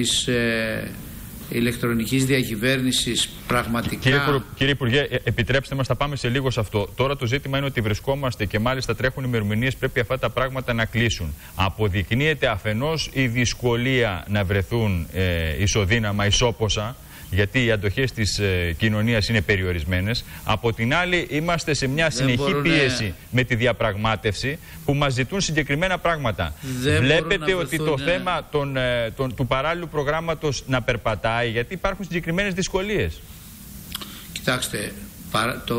της ε, ηλεκτρονικής διακυβέρνησης πραγματικά... Κύριε, κύριε Υπουργέ, ε, επιτρέψτε μας, θα πάμε σε λίγο σε αυτό. Τώρα το ζήτημα είναι ότι βρισκόμαστε και μάλιστα τρέχουν ημερομηνίες πρέπει αυτά τα πράγματα να κλείσουν. Αποδεικνύεται αφενός η δυσκολία να βρεθούν ε, ισοδύναμα, ισόποσα, γιατί οι αντοχές της ε, κοινωνίας είναι περιορισμένες. Από την άλλη, είμαστε σε μια συνεχή πίεση με τη διαπραγμάτευση που μας ζητούν συγκεκριμένα πράγματα. Δεν Βλέπετε ότι το θέμα των, ε, του παράλληλου προγράμματος να περπατάει, γιατί υπάρχουν συγκεκριμένες δυσκολίες. Κοιτάξτε, το...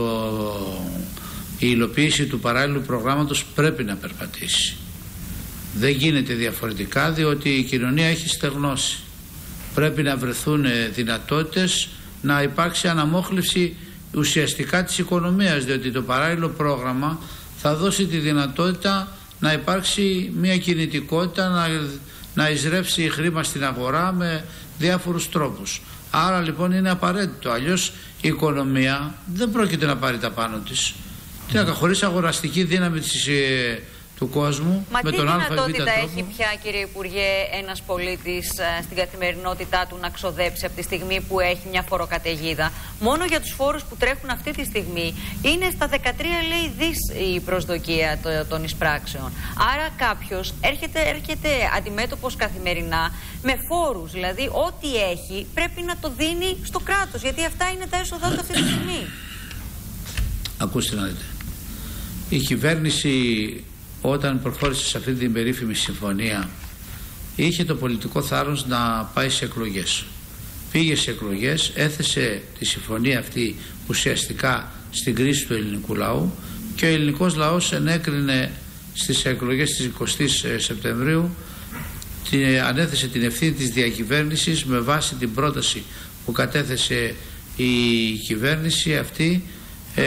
η υλοποίηση του παράλληλου προγράμματος πρέπει να περπατήσει. Δεν γίνεται διαφορετικά διότι η κοινωνία έχει στεγνώσει πρέπει να βρεθούν δυνατότητες να υπάρξει αναμόχλευση ουσιαστικά της οικονομίας διότι το παράλληλο πρόγραμμα θα δώσει τη δυνατότητα να υπάρξει μια κινητικότητα να, να εισρέψει χρήμα στην αγορά με διάφορους τρόπους. Άρα λοιπόν είναι απαραίτητο. Αλλιώς η οικονομία δεν πρόκειται να πάρει τα πάνω της. Τι να χωρίς αγοραστική δύναμη της ε, του κόσμου Μα με τι τον δυνατότητα έχει πια, κύριε Υπουργέ, ένας πολίτης ε, στην καθημερινότητά του να ξοδέψει από τη στιγμή που έχει μια φοροκαταιγίδα; Μόνο για τους φόρους που τρέχουν αυτή τη στιγμή είναι στα 13 λέει δις η προσδοκία των εισπράξεων. Άρα κάποιος έρχεται, έρχεται αντιμέτωπος καθημερινά με φόρους. Δηλαδή, ό,τι έχει πρέπει να το δίνει στο κράτος. Γιατί αυτά είναι τα έσοδα του αυτή τη στιγμή. Ακούστε να δείτε. Η κυβέρνηση όταν προχώρησε σε αυτή την περίφημη συμφωνία είχε το πολιτικό θάρρος να πάει σε εκλογές. Πήγε σε εκλογές, έθεσε τη συμφωνία αυτή ουσιαστικά στην κρίση του ελληνικού λαού και ο ελληνικός λαός ενέκρινε στις εκλογές της 20 Σεπτεμβρίου ανέθεσε την ευθύνη της διακυβέρνησης με βάση την πρόταση που κατέθεσε η κυβέρνηση αυτή ε,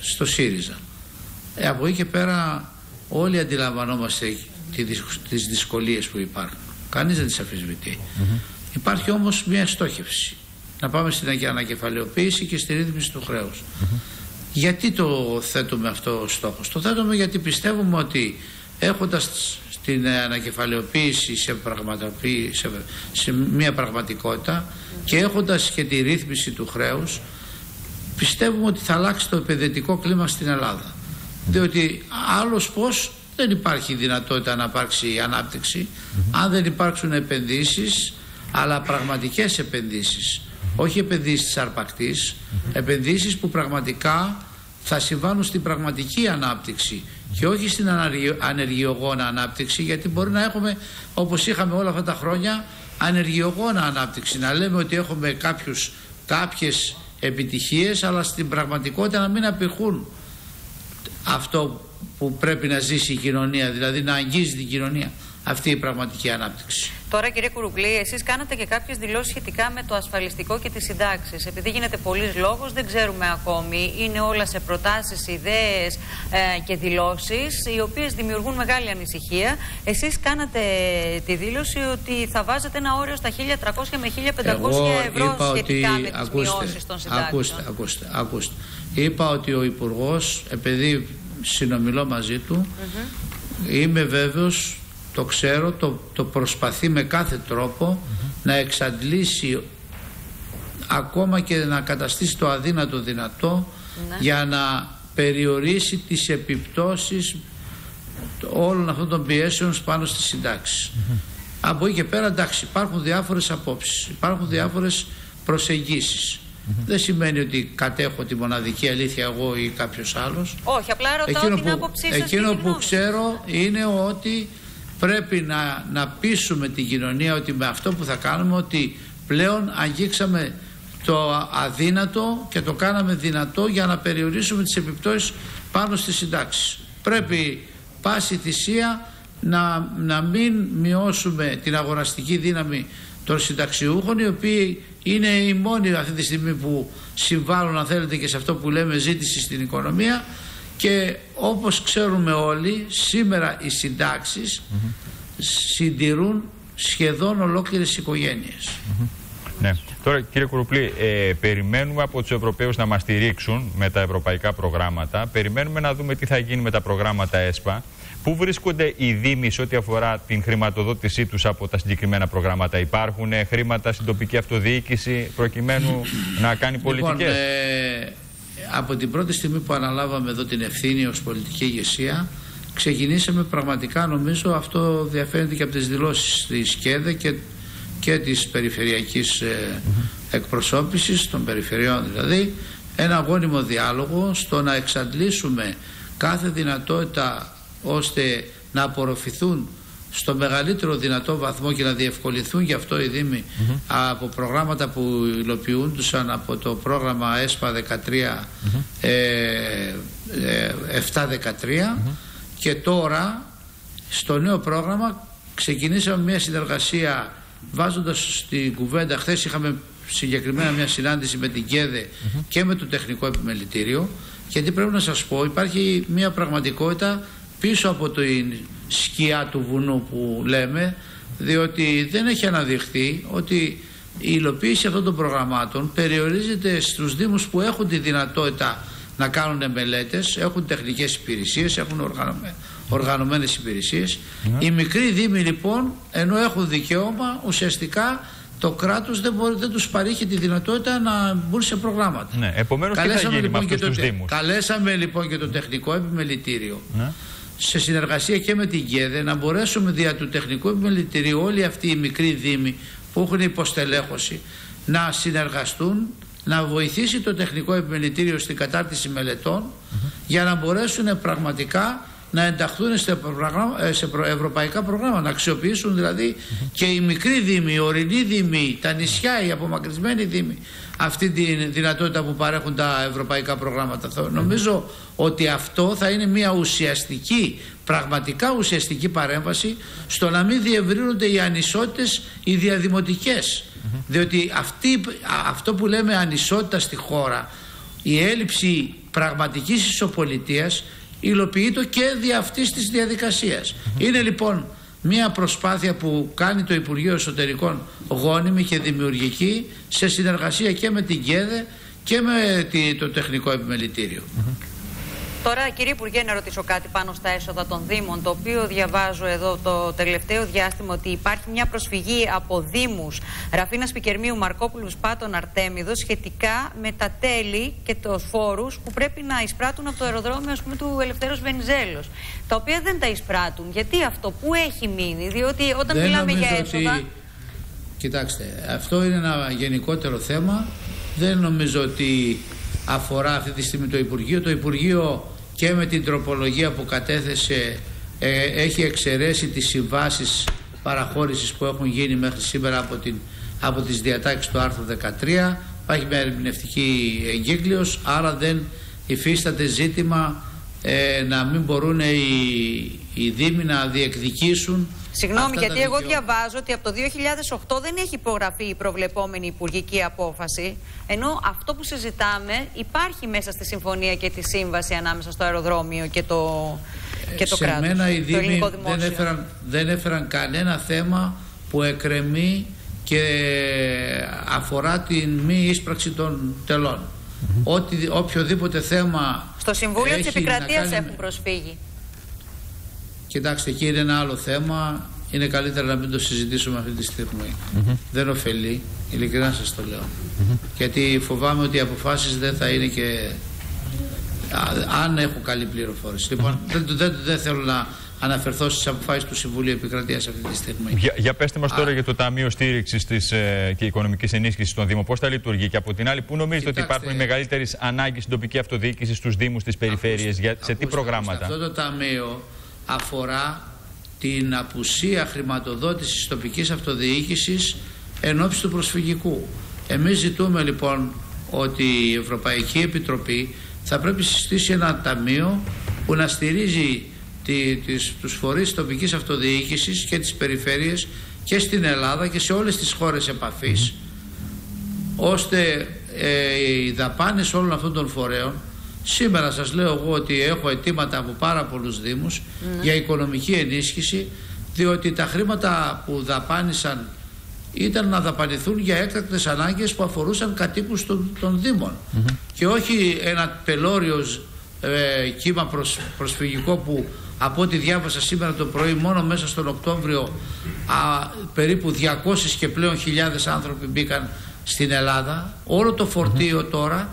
στο ΣΥΡΙΖΑ. Ε, από εκεί και πέρα Όλοι αντιλαμβανόμαστε τις δυσκολίες που υπάρχουν. Κανείς δεν τις αφισβητεί. Υπάρχει όμως μια στόχευση. Να πάμε στην ανακεφαλαιοποίηση και στη ρύθμιση του χρέους. Γιατί το θέτουμε αυτό ο στόχος; Το θέτουμε γιατί πιστεύουμε ότι έχοντας την ανακεφαλαιοποίηση σε, σε, σε μια πραγματικότητα και έχοντας και τη ρύθμιση του χρέους πιστεύουμε ότι θα αλλάξει το επενδυτικό κλίμα στην Ελλάδα διότι άλλος πώς δεν υπάρχει δυνατότητα να υπάρξει ανάπτυξη. Αν δεν υπάρξουν επενδύσεις αλλά πραγματικές επενδύσεις. Όχι επενδύσεις της αρπακτής επενδύσεις που πραγματικά θα συμβάνουν στην πραγματική ανάπτυξη και όχι στην ανεργιογόνα ανάπτυξη γιατί μπορεί να έχουμε όπως είχαμε όλα αυτά τα χρόνια ανεργιογόνα ανάπτυξη. Να λέμε ότι έχουμε κάποιους, κάποιες επιτυχίες αλλά στην πραγματικότητα να μην απηχούν αυτό που πρέπει να ζήσει η κοινωνία, δηλαδή να αγγίζει την κοινωνία αυτή η πραγματική ανάπτυξη. Τώρα, κύριε Κουρουπλή, εσείς κάνατε και κάποιες δηλώσεις σχετικά με το ασφαλιστικό και τις συντάξεις. Επειδή γίνεται πολλής λόγος, δεν ξέρουμε ακόμη. Είναι όλα σε προτάσεις, ιδέες ε, και δηλώσεις, οι οποίες δημιουργούν μεγάλη ανησυχία. Εσείς κάνατε τη δήλωση ότι θα βάζετε ένα όριο στα 1.300 με 1.500 ευρώ σχετικά με τις μειώσεις των συντάξεων. Ακούστε, ακούστε, ακούστε. Είπα ότι ο Υπουργός, επειδή συνομιλώ μαζί του, είμαι βέβαιος το ξέρω, το, το προσπαθεί με κάθε τρόπο να εξαντλήσει ακόμα και να καταστήσει το αδύνατο δυνατό ναι. για να περιορίσει τις επιπτώσεις όλων αυτών των πιέσεων πάνω στις συντάξεις. Από εκεί και πέρα εντάξει υπάρχουν διάφορες απόψεις, υπάρχουν διάφορες προσεγγίσεις. Δεν σημαίνει ότι κατέχω τη μοναδική αλήθεια εγώ ή κάποιος άλλος. Όχι, απλά ρωτάω εκείνο την που, άποψή σας Εκείνο που ξέρω είναι ότι πρέπει να, να πείσουμε την κοινωνία ότι με αυτό που θα κάνουμε ότι πλέον αγγίξαμε το αδύνατο και το κάναμε δυνατό για να περιορίσουμε τις επιπτώσεις πάνω στις συντάξεις. Πρέπει πάση θυσία να, να μην μειώσουμε την αγοραστική δύναμη των συνταξιούχων οι οποίοι είναι οι μόνοι αυτή τη στιγμή που συμβάλλουν αν θέλετε και σε αυτό που λέμε ζήτηση στην οικονομία και όπως ξέρουμε όλοι σήμερα οι συντάξεις συντηρούν σχεδόν ολόκληρες οικογένειες. Ναι. Τώρα κύριε Κουρουπλή, ε, περιμένουμε από τους Ευρωπαίους να μας στηρίξουν με τα ευρωπαϊκά προγράμματα. Περιμένουμε να δούμε τι θα γίνει με τα προγράμματα ΕΣΠΑ. Πού βρίσκονται οι Δήμοι σε ό,τι αφορά την χρηματοδότησή τους από τα συγκεκριμένα προγράμματα, Υπάρχουν χρήματα στην τοπική αυτοδιοίκηση προκειμένου να κάνει πολιτικές; Λοιπόν, ε, από την πρώτη στιγμή που αναλάβαμε εδώ την ευθύνη ως πολιτική ηγεσία, ξεκινήσαμε πραγματικά, νομίζω αυτό διαφαίνεται και από τις δηλώσεις της ΚΕΔΕ και, και της περιφερειακής ε, εκπροσώπησης των περιφερειών. Δηλαδή, ένα αγώνιμο διάλογο στο να εξαντλήσουμε κάθε δυνατότητα ώστε να απορροφηθούν στο μεγαλύτερο δυνατό βαθμό και να διευκολυνθούν. Γι' αυτό οι Δήμοι από προγράμματα που υλοποιούντουσαν από το πρόγραμμα ΕΣΠΑ 13 ε, 7-13 και τώρα στο νέο πρόγραμμα ξεκινήσαμε μια συνεργασία βάζοντας στην κουβέντα χθες είχαμε συγκεκριμένα μια συνάντηση με την ΚΕΔΕ και με το τεχνικό επιμελητήριο. Γιατί πρέπει να σας πω υπάρχει μια πραγματικότητα πίσω από την σκιά του βουνού που λέμε διότι δεν έχει αναδειχθεί ότι η υλοποίηση αυτών των προγραμμάτων περιορίζεται στους Δήμους που έχουν τη δυνατότητα να κάνουν μελέτες, έχουν τεχνικές υπηρεσίες, έχουν οργανωμένες, οργανωμένες υπηρεσίες. Ναι. Οι μικροί Δήμοι λοιπόν, ενώ έχουν δικαίωμα, ουσιαστικά το κράτος δεν, μπορεί, δεν τους παρήχει τη δυνατότητα να μπουν σε προγράμματα. Ναι, επομένως τι θα γίνει λοιπόν με αυτούς τους Δήμους; Καλέσαμε λοιπόν και το τεχνικό επιμελητήριο ναι σε συνεργασία και με την ΚΕΔΕ να μπορέσουμε δια του τεχνικού επιμελητηρίου όλοι αυτοί οι μικροί δήμοι που έχουν υποστελέχωση να συνεργαστούν να βοηθήσει το τεχνικό επιμελητήριο στην κατάρτιση μελετών για να μπορέσουν πραγματικά να ενταχθούν σε, ε, σε ευρωπαϊκά προγράμματα, να αξιοποιήσουν δηλαδή και οι μικροί δήμοι, οι ορεινοί δήμοι, τα νησιά, οι απομακρυσμένοι δήμοι αυτή τη δυνατότητα που παρέχουν τα ευρωπαϊκά προγράμματα. Νομίζω ότι αυτό θα είναι μια ουσιαστική, πραγματικά ουσιαστική παρέμβαση στο να μην διευρύνονται οι ανισότητες οι διαδημοτικές. Διότι αυτή, αυτό που λέμε ανισότητα στη χώρα, η έλλειψη πραγματικής ισοπολιτείας υλοποιείται και δια αυτής της διαδικασίας. Είναι λοιπόν μια προσπάθεια που κάνει το Υπουργείο Εσωτερικών γόνιμη και δημιουργική σε συνεργασία και με την ΚΕΔΕ και με το Τεχνικό Επιμελητήριο. Τώρα, κύριε Υπουργέ, να ρωτήσω κάτι πάνω στα έσοδα των Δήμων, το οποίο διαβάζω εδώ το τελευταίο διάστημα ότι υπάρχει μια προσφυγή από Δήμους Ραφίνας Πικερμίου, Μαρκόπουλους, Πάτων, Αρτέμιδος σχετικά με τα τέλη και τους φόρους που πρέπει να εισπράττουν από το αεροδρόμιο ας πούμε, του Ελευθέρω Βενιζέλος. Τα οποία δεν τα εισπράττουν. Γιατί αυτό, πού έχει μείνει, Διότι όταν δεν μιλάμε για έσοδα. Ότι... Κοιτάξτε, αυτό είναι ένα γενικότερο θέμα. Δεν νομίζω ότι αφορά αυτή τη στιγμή το Υπουργείο. Το Υπουργείο και με την τροπολογία που κατέθεσε ε, έχει εξαιρέσει τις συμβάσεις παραχώρησης που έχουν γίνει μέχρι σήμερα από, την, από τις διατάξεις του άρθρου 13 υπάρχει μια ερμηνευτική εγκύκλειος άρα δεν υφίσταται ζήτημα ε, να μην μπορούν οι, οι Δήμοι να διεκδικήσουν Συγγνώμη, γιατί εγώ διαβάζω ότι από το 2008 δεν έχει υπογραφεί η προβλεπόμενη υπουργική απόφαση. Ενώ αυτό που συζητάμε υπάρχει μέσα στη συμφωνία και τη σύμβαση ανάμεσα στο αεροδρόμιο και το, και το Σε κράτος. μένα οι Δήμοι δεν έφεραν, δεν έφεραν κανένα θέμα που εκρεμεί και αφορά την μη ίσπραξη των τελών. Ότι, οποιοδήποτε θέμα. Στο Συμβούλιο της Επικρατείας έχουν προσφύγει. Κοιτάξτε, εκεί είναι ένα άλλο θέμα. Είναι καλύτερα να μην το συζητήσουμε αυτή τη στιγμή. Δεν ωφελεί, ειλικρινά σας το λέω. Γιατί φοβάμαι ότι οι αποφάσεις δεν θα είναι και. αν έχω καλή πληροφόρηση. Λοιπόν, δεν, δεν, δεν θέλω να αναφερθώ στις αποφάσεις του Συμβουλίου Επικρατείας αυτή τη στιγμή. Για, για πέστε μας τώρα για το Ταμείο Στήριξης ε, και Οικονομικής Ενίσχυσης των Δήμων. Πώς θα λειτουργεί και από την άλλη, πού νομίζετε ότι υπάρχουν οι μεγαλύτερες ανάγκες στην τοπική αυτοδιοίκηση, στους Δήμους, στις περιφέρειες, σε τι προγράμματα; Αυτό το Ταμείο αφορά την απουσία χρηματοδότησης τοπικής αυτοδιοίκησης εν ώψη του προσφυγικού. Εμείς ζητούμε λοιπόν ότι η Ευρωπαϊκή Επιτροπή θα πρέπει να συστήσει ένα ταμείο που να στηρίζει τη, τις, τους φορείς τοπικής αυτοδιοίκησης και τις περιφέρειες και στην Ελλάδα και σε όλες τις χώρες επαφής ώστε ε, οι δαπάνες όλων αυτών των φορέων Σήμερα σας λέω εγώ ότι έχω αιτήματα από πάρα πολλούς Δήμους ναι. για οικονομική ενίσχυση διότι τα χρήματα που δαπάνησαν ήταν να δαπανηθούν για έκτακτες ανάγκες που αφορούσαν κατοίκους των, των Δήμων και όχι ένα πελώριο ε, κύμα προσφυγικό που Από ό,τι διάβασα σήμερα το πρωί, μόνο μέσα στον Οκτώβριο α, περίπου 200 και πλέον χιλιάδες άνθρωποι μπήκαν στην Ελλάδα. Όλο το φορτίο τώρα,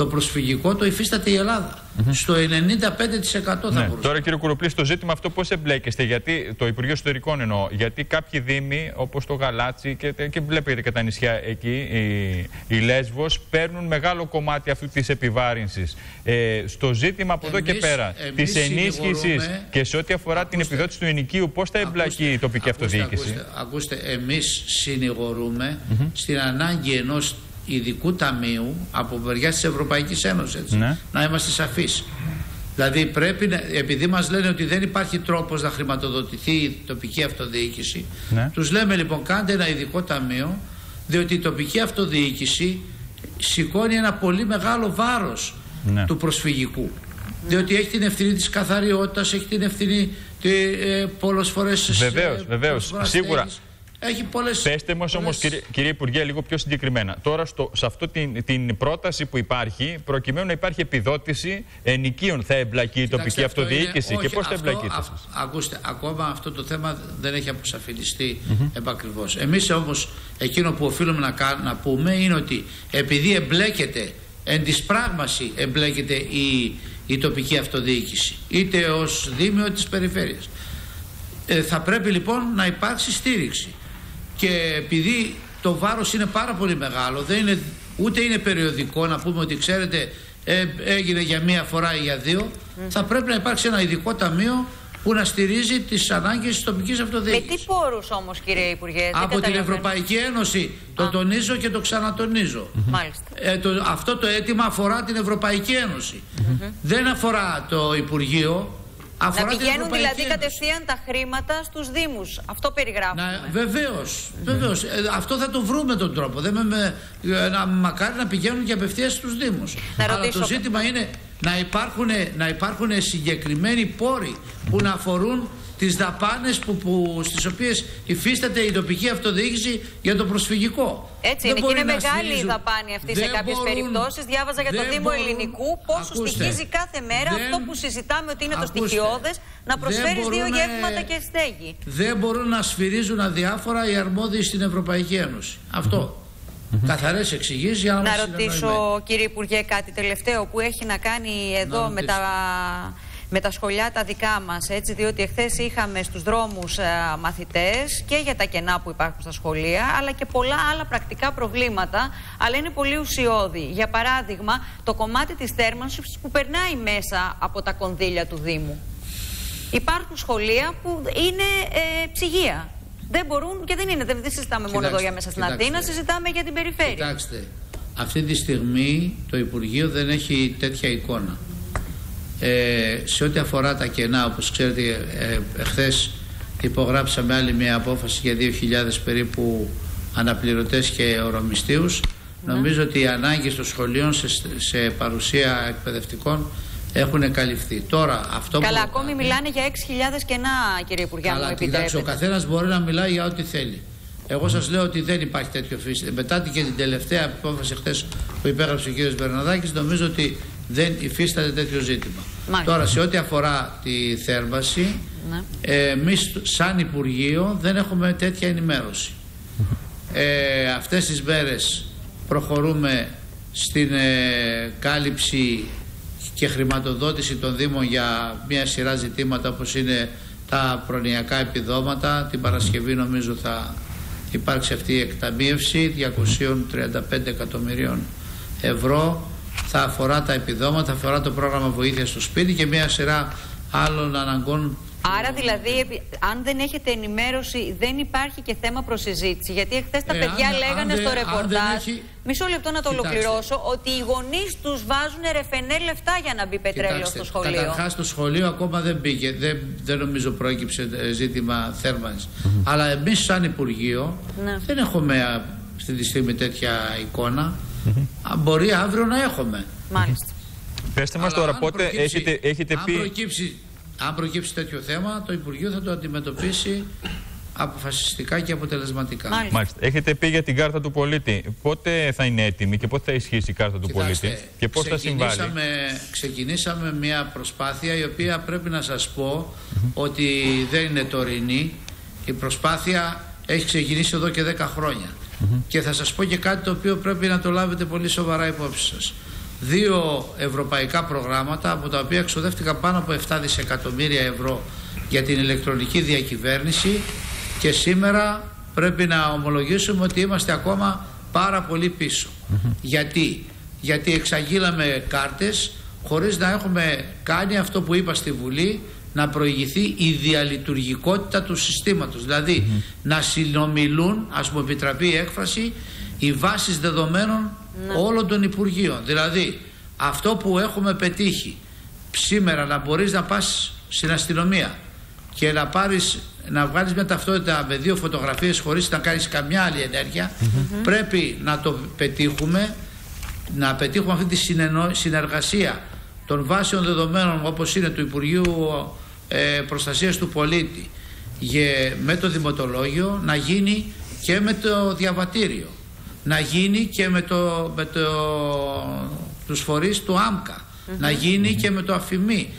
το προσφυγικό, το υφίσταται η Ελλάδα. Στο 95% θα ναι. μπορούσε. Τώρα κύριε Κουροπλή, το ζήτημα αυτό πώς εμπλέκεστε, γιατί το Υπουργείο Ιστορικών εννοώ, γιατί κάποιοι δήμοι όπως το Γαλάτσι και, και βλέπετε και τα νησιά εκεί, η, η Λέσβος, παίρνουν μεγάλο κομμάτι αυτού της επιβάρυνσης. Ε, στο ζήτημα από εδώ και πέρα της ενίσχυσης και σε ό,τι αφορά την επιδότηση του ενοικίου, πώς θα εμπλακεί η τοπική ακούστε, αυτοδιοίκηση; Ακούστε, ακούστε, εμείς συνηγορούμε στην ανάγκη ενός ειδικού ταμείου από μεριά της Ευρωπαϊκής Ένωσης. Ναι. Να είμαστε σαφείς. Δηλαδή πρέπει να, επειδή μας λένε ότι δεν υπάρχει τρόπος να χρηματοδοτηθεί η τοπική αυτοδιοίκηση, ναι. τους λέμε λοιπόν κάντε ένα ειδικό ταμείο, διότι η τοπική αυτοδιοίκηση σηκώνει ένα πολύ μεγάλο βάρος ναι. του προσφυγικού. Διότι έχει την ευθύνη της καθαριότητας, έχει την ευθύνη ε, πολλές φορές... Βεβαίως, βεβαίως, σίγουρα. Έχει πολλές... Πέστε μας όμως κύριε, κύριε Υπουργέ λίγο πιο συγκεκριμένα. Τώρα στο, σε αυτή την, την πρόταση που υπάρχει προκειμένου να υπάρχει επιδότηση ενοικίων θα εμπλακεί η τοπική αυτοδιοίκηση και πώς θα εμπλακεί; Ακούστε, ακόμα αυτό το θέμα δεν έχει αποσαφινιστεί mm -hmm. επακριβώς. Εμείς όμως εκείνο που οφείλουμε να, να πούμε είναι ότι επειδή εμπλέκεται εν της πράγμαση εμπλέκεται η, η τοπική αυτοδιοίκηση είτε ως δήμιο της περιφέρειας. Ε, θα πρέπει λοιπόν να υπάρξει στήριξη και επειδή το βάρος είναι πάρα πολύ μεγάλο δεν είναι, ούτε είναι περιοδικό να πούμε ότι ξέρετε ε, έγινε για μία φορά ή για δύο θα πρέπει να υπάρξει ένα ειδικό ταμείο που να στηρίζει τις ανάγκες της τοπικής αυτοδιοίκησης. Με τι πόρους όμως κύριε Υπουργέ. Από την Ευρωπαϊκή Ένωση. Το τονίζω και το ξανατονίζω. Μάλιστα. Ε, το, αυτό το αίτημα αφορά την Ευρωπαϊκή Ένωση. Δεν αφορά το Υπουργείο να πηγαίνουν δηλαδή κατευθείαν τα χρήματα στους Δήμους. Αυτό περιγράφουμε. Βεβαίως. βεβαίως. Ε, αυτό θα το βρούμε τον τρόπο. Δεν με, ε, να, μακάρι να πηγαίνουν και απευθείας στους Δήμους. Αλλά το ζήτημα είναι να υπάρχουν, να υπάρχουν συγκεκριμένοι πόροι που να αφορούν τις δαπάνες που, που, στις οποίες υφίσταται η τοπική αυτοδιοίκηση για το προσφυγικό. Έτσι είναι και είναι μεγάλη η δαπάνη αυτή σε κάποιες μπορούν, περιπτώσεις. Διάβαζα για το Δήμο μπορούν, Ελληνικού πόσο ακούστε, στοιχίζει κάθε μέρα δεν, αυτό που συζητάμε ότι είναι ακούστε, το στοιχειώδες να προσφέρεις δύο γεύματα και στέγη. Δεν μπορούν να σφυρίζουν αδιάφορα οι αρμόδιοι στην Ευρωπαϊκή Ένωση. Αυτό. Mm -hmm. Καθαρές εξηγήσεις για να Να ρωτήσω, κύριε Υπουργέ, κάτι τελευταίο που έχει να κάνει εδώ με τα με τα σχολιά τα δικά μας, έτσι, διότι εχθές είχαμε στους δρόμους ε, μαθητές και για τα κενά που υπάρχουν στα σχολεία, αλλά και πολλά άλλα πρακτικά προβλήματα, αλλά είναι πολύ ουσιώδη. Για παράδειγμα, το κομμάτι της θέρμανσης που περνάει μέσα από τα κονδύλια του Δήμου. Υπάρχουν σχολεία που είναι ε, ψυγεία. Δεν μπορούν και δεν είναι. Δεν, συζητάμε μόνο εδώ για μέσα στην Αθήνα, συζητάμε για την περιφέρεια. Κοιτάξτε, αυτή τη στιγμή το Υπουργείο δεν έχει τέτοια εικόνα. Ε, σε ό,τι αφορά τα κενά, όπως ξέρετε, ε, εχθές υπογράψαμε άλλη μια απόφαση για 2.000 περίπου αναπληρωτές και ορομιστίους. Ναι. Νομίζω ότι οι ανάγκες των σχολείων σε, σε παρουσία εκπαιδευτικών έχουν καλυφθεί. Τώρα, αυτό Καλά, ακόμη μιλάνε για 6.000 κενά, κύριε Υπουργέ, Καλά, μου κοιτάξτε, ο καθένας μπορεί να μιλάει για ό,τι θέλει. Εγώ σας λέω ότι δεν υπάρχει τέτοιο φύση. Μετά και την τελευταία απόφαση χθες που υπέγραψε ο κ. Μπερναδάκη, νομίζω ότι δεν υφίσταται τέτοιο ζήτημα. Τώρα, σε ό,τι αφορά τη θέρμαση, ναι. εμείς σαν Υπουργείο δεν έχουμε τέτοια ενημέρωση. Ε, αυτές τις μέρες προχωρούμε στην ε, κάλυψη και χρηματοδότηση των Δήμων για μια σειρά ζητήματα όπως είναι τα προνοιακά επιδόματα. Την Παρασκευή νομίζω θα υπάρξει αυτή η εκταμείευση 235 εκατομμυρίων ευρώ θα αφορά τα επιδόματα, θα αφορά το πρόγραμμα βοήθειας στο σπίτι και μια σειρά άλλων αναγκών. Άρα δηλαδή, αν δεν έχετε ενημέρωση, δεν υπάρχει και θέμα προσυζήτηση. Γιατί εχθές τα ε, παιδιά αν, λέγανε στο ρεπορτάζ. Έχει... Μισό λεπτό να το Κοιτάξτε. ολοκληρώσω. Ότι οι γονείς τους βάζουν ρεφενέ λεφτά για να μπει πετρέλαιο Κοιτάξτε, στο σχολείο. Καταρχάς, το σχολείο ακόμα δεν μπήκε. Δεν, δεν νομίζω πρόκειψε ε, ζήτημα θέρμανσης. Mm -hmm. Αλλά εμείς, σαν Υπουργείο, ναι. δεν έχουμε αυτή τη στιγμή τέτοια εικόνα. Mm Μπορεί αύριο να έχουμε. Μάλιστα. Πετε μας τώρα πότε έχετε, έχετε αν πει... Προκύψει, αν προκύψει τέτοιο θέμα, το Υπουργείο θα το αντιμετωπίσει αποφασιστικά και αποτελεσματικά. Μάλιστα. Έχετε πει για την κάρτα του πολίτη. Πότε θα είναι έτοιμη και πότε θα ισχύσει η κάρτα του πολίτη και πώς θα συμβάλλει; Ξεκινήσαμε μια προσπάθεια η οποία πρέπει να σας πω ότι δεν είναι τωρινή. Η προσπάθεια έχει ξεκινήσει εδώ και 10 χρόνια. Και θα σας πω και κάτι το οποίο πρέπει να το λάβετε πολύ σοβαρά υπόψη σας. Δύο ευρωπαϊκά προγράμματα από τα οποία εξοδεύτηκαν πάνω από 7 δισεκατομμύρια ευρώ για την ηλεκτρονική διακυβέρνηση και σήμερα πρέπει να ομολογήσουμε ότι είμαστε ακόμα πάρα πολύ πίσω. Γιατί; Γιατί εξαγγείλαμε κάρτες χωρίς να έχουμε κάνει αυτό που είπα στη Βουλή να προηγηθεί η διαλειτουργικότητα του συστήματος. Δηλαδή να συνομιλούν, ας μου επιτραπεί η έκφραση, οι βάσεις δεδομένων ναι. όλων των Υπουργείων. Δηλαδή αυτό που έχουμε πετύχει σήμερα να μπορείς να πας στην αστυνομία και να πάρεις να βγάλεις μια ταυτότητα με δύο φωτογραφίες χωρίς να κάνεις καμιά άλλη ενέργεια πρέπει να το πετύχουμε να πετύχουμε αυτή τη συνεργασία των βάσεων δεδομένων όπως είναι του Υπουργείου ε, Προστασίας του Πολίτη με το δημοτολόγιο να γίνει και με το διαβατήριο να γίνει και με, το, με το, τους φορείς του ΆΜΚΑ να γίνει και με το αφημί.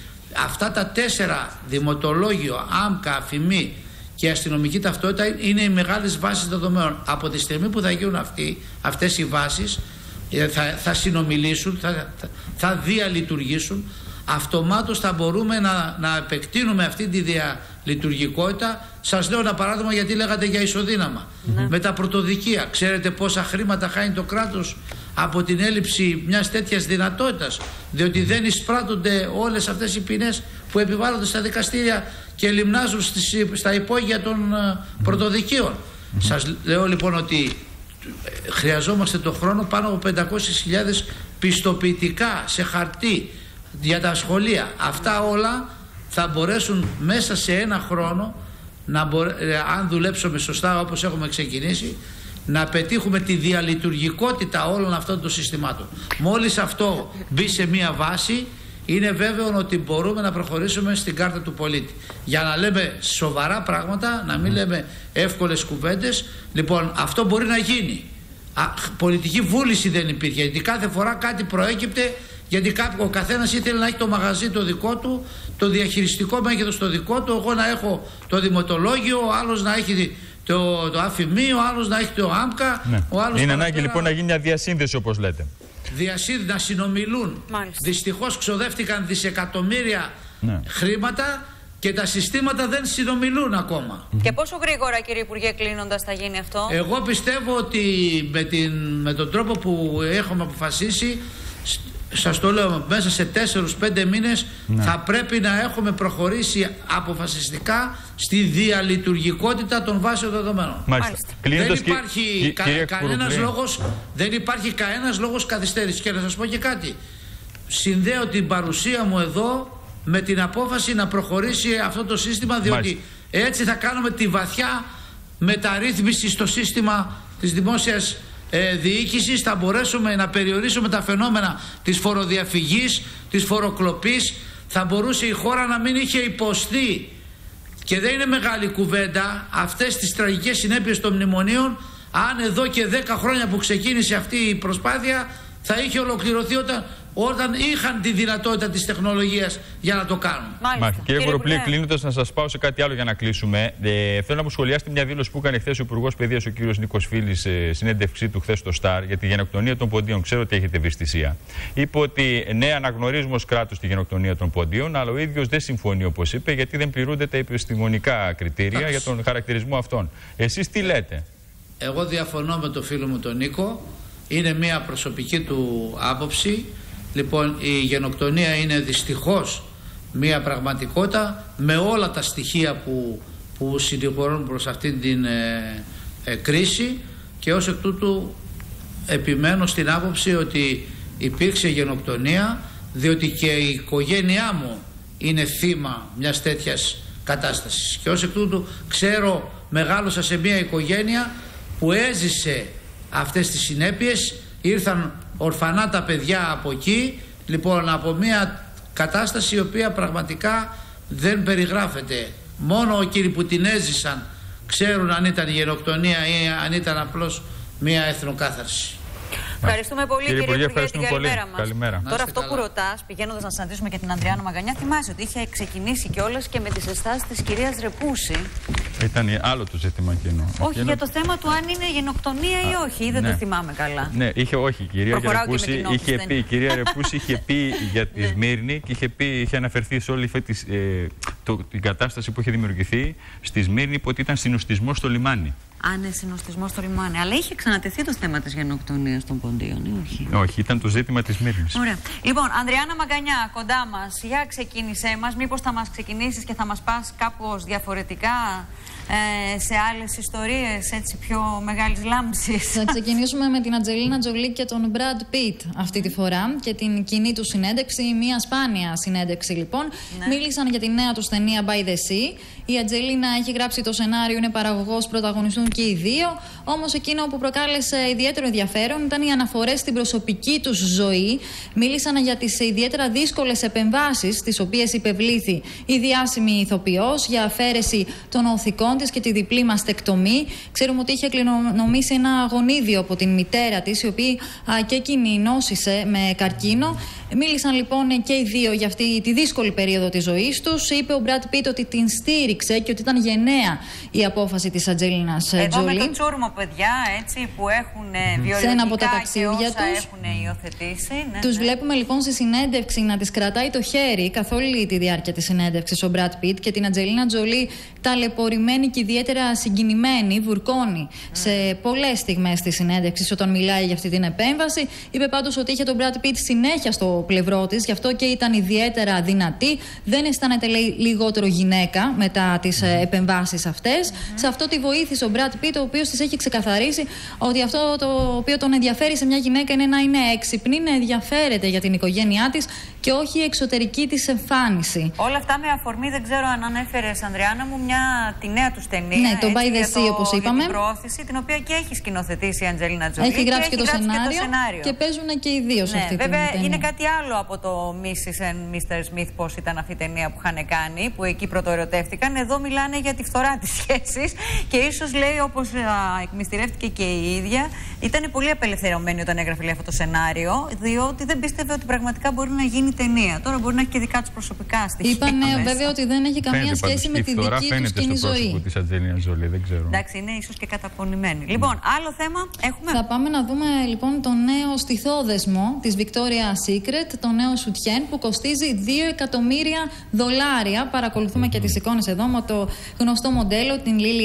Αυτά τα τέσσερα δημοτολόγιο, άμκα, αφημί και αστυνομική ταυτότητα είναι οι μεγάλες βάσεις δεδομένων. Από τη στιγμή που θα γίνουν αυτοί, αυτές οι βάσεις ε, θα, θα συνομιλήσουν, θα, θα διαλειτουργήσουν. Αυτομάτως θα μπορούμε να, να επεκτείνουμε αυτή τη διαλειτουργικότητα. Σας λέω ένα παράδειγμα γιατί λέγατε για ισοδύναμα. Ναι. με τα πρωτοδικεία. Ξέρετε πόσα χρήματα χάνει το κράτος από την έλλειψη μιας τέτοιας δυνατότητας; Διότι δεν εισπράττονται όλες αυτές οι ποινές που επιβάλλονται στα δικαστήρια και λιμνάζουν στις, στα υπόγεια των ε, πρωτοδικείων. Σας λέω λοιπόν ότι ε, χρειαζόμαστε το χρόνο πάνω από 500.000 πιστοποιητικά σε χαρτί για τα σχολεία. Αυτά όλα θα μπορέσουν μέσα σε ένα χρόνο να ε, αν δουλέψουμε σωστά όπως έχουμε ξεκινήσει να πετύχουμε τη διαλειτουργικότητα όλων αυτών των συστημάτων. Μόλις αυτό μπει σε μία βάση, είναι βέβαιο ότι μπορούμε να προχωρήσουμε στην κάρτα του πολίτη. Για να λέμε σοβαρά πράγματα, να μην λέμε εύκολες κουβέντες. Λοιπόν, αυτό μπορεί να γίνει. Α, πολιτική βούληση δεν υπήρχε, γιατί κάθε φορά κάτι προέκυπτε γιατί ο καθένας ήθελε να έχει το μαγαζί το δικό του, το διαχειριστικό μέγεθος το δικό του, εγώ να έχω το δημοτολόγιο, ο άλλος να έχει το, το αφημί, ο άλλος να έχει το άμκα. Ναι. Ο άλλος Είναι ανάγκη λοιπόν να γίνει μια διασύνδεση όπως λέτε. Διασύνδεση, να συνομιλούν. Δυστυχώς ξοδεύτηκαν δισεκατομμύρια ναι. χρήματα και τα συστήματα δεν συνομιλούν ακόμα. Και πόσο γρήγορα, κύριε Υπουργέ, κλείνοντας, θα γίνει αυτό; Εγώ πιστεύω ότι με, την, με τον τρόπο που έχουμε αποφασίσει σας το λέω μέσα σε 4-5 μήνες ναι. θα πρέπει να έχουμε προχωρήσει αποφασιστικά στη διαλειτουργικότητα των βάσεων δεδομένων. Μάλιστα. Δεν υπάρχει, κα, κανένας λόγος, δεν υπάρχει κανένας λόγος καθυστέρησης και να σας πω και κάτι. Συνδέω την παρουσία μου εδώ με την απόφαση να προχωρήσει αυτό το σύστημα διότι έτσι θα κάνουμε τη βαθιά μεταρρύθμιση στο σύστημα της δημόσιας ε, διοίκησης θα μπορέσουμε να περιορίσουμε τα φαινόμενα της φοροδιαφυγής, της φοροκλοπής. Θα μπορούσε η χώρα να μην είχε υποστεί και δεν είναι μεγάλη κουβέντα αυτές τις τραγικές συνέπειες των μνημονίων. Αν εδώ και 10 χρόνια που ξεκίνησε αυτή η προσπάθεια θα είχε ολοκληρωθεί όταν όταν είχαν τη δυνατότητα της τεχνολογίας για να το κάνουν. Μάλιστα. Κύριε Κοροπλή, κλείνοντας να σας πάω σε κάτι άλλο για να κλείσουμε. Ε, θέλω να μου σχολιάσετε μια δήλωση που έκανε χθες ο Υπουργός Παιδείας, ο κ. Νίκος Φίλης, σε συνέντευξή του χθες στο ΣΤΑΡ για τη γενοκτονία των ποντίων. Ξέρω ότι έχετε ευαισθησία. Είπε ότι ναι, αναγνωρίζουμε ως κράτος τη γενοκτονία των ποντίων, αλλά ο ίδιος δεν συμφωνεί, όπως είπε, γιατί δεν πληρούνται τα επιστημονικά κριτήρια για τον χαρακτηρισμό αυτών. Εσείς τι λέτε; Εγώ διαφωνώ με τον φίλο μου τον Νίκο. Είναι μια προσωπική του άποψη. Λοιπόν, η γενοκτονία είναι δυστυχώς μια πραγματικότητα με όλα τα στοιχεία που, που συνηγορούν προς αυτήν την ε, ε, κρίση και ως εκ τούτου επιμένω στην άποψη ότι υπήρξε γενοκτονία διότι και η οικογένειά μου είναι θύμα μιας τέτοιας κατάστασης. Και ως εκ τούτου ξέρω μεγάλωσα σε μια οικογένεια που έζησε αυτές τις συνέπειες ήρθαν ορφανά τα παιδιά από εκεί λοιπόν από μια κατάσταση η οποία πραγματικά δεν περιγράφεται μόνο εκείνοι που την έζησαν ξέρουν αν ήταν γενοκτονία ή αν ήταν απλώς μια εθνοκάθαρση. Ευχαριστούμε πολύ, κύριε, κύριε Υπουργέ, για την καλημέρα μας. Καλημέρα. Τώρα, αυτό που ρωτάς, πηγαίνοντας να συναντήσουμε και την Ανδριάννα Μαγκανιά, θυμάσαι ότι είχε ξεκινήσει κιόλας και με τις αισθάσει της κυρίας Ρεπούση; Ήταν άλλο το ζήτημα εκείνο. Όχι, Εκείνο- για το θέμα του αν είναι γενοκτονία ή όχι, ή δεν ναι. το θυμάμαι καλά. Ναι, είχε όχι. Η κυρία Προχωράω και με Ρεπούση την όφη, είχε δεν πει, η είναι. κυρία Ρεπούση είχε πει για τη Ναι. Σμύρνη και είχε, πει, είχε αναφερθεί σε όλη αυτή τη, ε, το, την κατάσταση που είχε δημιουργηθεί στη Σμύρνη που ότι ήταν συνοστισμός στο λιμάνι. Αν είναι συνοστισμός στο λιμάνι. Αλλά είχε ξανατεθεί το θέμα της γενοκτονίας των ποντίων, ή όχι; Όχι, ήταν το ζήτημα της Σμύρνη. Ωραία. Λοιπόν, Ανδριάννα Μαγκανιά, κοντά μας, για ξεκίνησέ μας. Μήπως θα μας ξεκινήσεις και θα μας πας κάπως διαφορετικά; Ε, σε άλλες ιστορίες, έτσι πιο μεγάλης λάμψης. Θα ξεκινήσουμε με την Ατζελίνα Τζολί και τον Brad Pitt αυτή τη φορά και την κοινή του συνέντευξη, μια σπάνια συνέντευξη λοιπόν. Ναι. Μίλησαν για τη νέα τους ταινία By the Sea. Η Ατζελίνα έχει γράψει το σενάριο, είναι παραγωγός, πρωταγωνιστούν και οι δύο. Όμως εκείνο που προκάλεσε ιδιαίτερο ενδιαφέρον ήταν οι αναφορές στην προσωπική τους ζωή. Μίλησαν για τις ιδιαίτερα δύσκολες επεμβάσεις, τις οποίες υπευλήθη η διάσημη ηθοποιός για αφαίρεση των οθικών τη και τη διπλή μαστεκτομή. Ξέρουμε ότι είχε κληρονομήσει ένα γονίδιο από την μητέρα της, η οποία α, και εκείνη νόσησε με καρκίνο. Μίλησαν λοιπόν και οι δύο για αυτή τη δύσκολη περίοδο της ζωής τους. Είπε ο Μπρατ Πίτ ότι την στήριξε και ότι ήταν γενναία η απόφαση της Ατζέλινας Εδώ με Τζολί. το τσούρμο, παιδιά, έτσι, που έχουν ε, Σε βιολογικά ένα από τα και ταξίδια όσα τους. έχουν υιοθετήσει. Ναι, Τους ναι. βλέπουμε λοιπόν στη συνέντευξη να της κρατάει το χέρι καθ' όλη τη διάρκεια της συνέντευξης ο Μπρατ Πιτ και την Ατζελίνα Τζολί ταλαιπωρημένη και ιδιαίτερα συγκινημένη, βουρκώνει σε πολλές στιγμές της συνέντευξης όταν μιλάει για αυτή την επέμβαση. Είπε πάντως ότι είχε τον Μπρατ Πιτ συνέχεια στο πλευρό της, γι' αυτό και ήταν ιδιαίτερα δυνατή. Δεν αισθάνεται, λέει, λιγότερο γυναίκα μετά τις επεμβάσεις αυτές. Σε αυτό τη βοήθησε ο Μπρατ Πιτ, ο οποίος της έχει ξεκαθαρίσει ότι αυτό το οποίο τον ενδιαφέρει σε μια γυναίκα είναι να είναι έξυπνη, να ενδιαφέρεται για την οικογένειά της και όχι η εξωτερική της εμφάνιση. Όλα αυτά με αφορμή, δεν ξέρω αν ανέφερες, Ανδριάννα μου, μια, τη νέα τους ταινία. Ναι, το έτσι, By the για Sea, όπως για είπαμε. την πρόθεση, την οποία και έχει σκηνοθετήσει η Αντζελίνα Τζολί. Έχει γράψει και, το, έχει γράψει σενάριο, και το σενάριο. και παίζουν και οι δύο σε Ναι, αυτή βέβαια την ταινία. είναι κάτι άλλο από το Mrs. and Mr. Smith, πώς ήταν αυτή η ταινία που είχαν κάνει, που εκεί πρωτοερωτεύτηκαν. Εδώ μιλάνε για τη φθορά της σχέσης και ίσως λέει, όπως εκμυστηρεύτηκε και η ίδια, ήταν πολύ απελευθερωμένη όταν έγραφε λέει, αυτό το σενάριο, διότι δεν πίστευε ότι πραγματικά μπορεί να γίνει ταινία. Τώρα μπορεί να έχει και δικά τους προσωπικά στοιχεία. Είπαν μέσα. βέβαια ότι δεν έχει καμία Φαίνεται σχέση πάντως με και η τη φθορά δική τους φαίνεται κοινή στο πρόσωπο ζωή. Τη Ατζέλινα Ζολή, δεν ξέρω. Εντάξει, είναι ίσως και καταπονημένη. Λοιπόν, άλλο θέμα έχουμε. Θα πάμε να δούμε λοιπόν το νέο στιθόδεσμο της Victoria's Secret, το νέο σουτιέν που κοστίζει 2 εκατομμύρια δολάρια. Παρακολουθούμε και τις εικόνες εδώ με το γνωστό μοντέλο, την Lily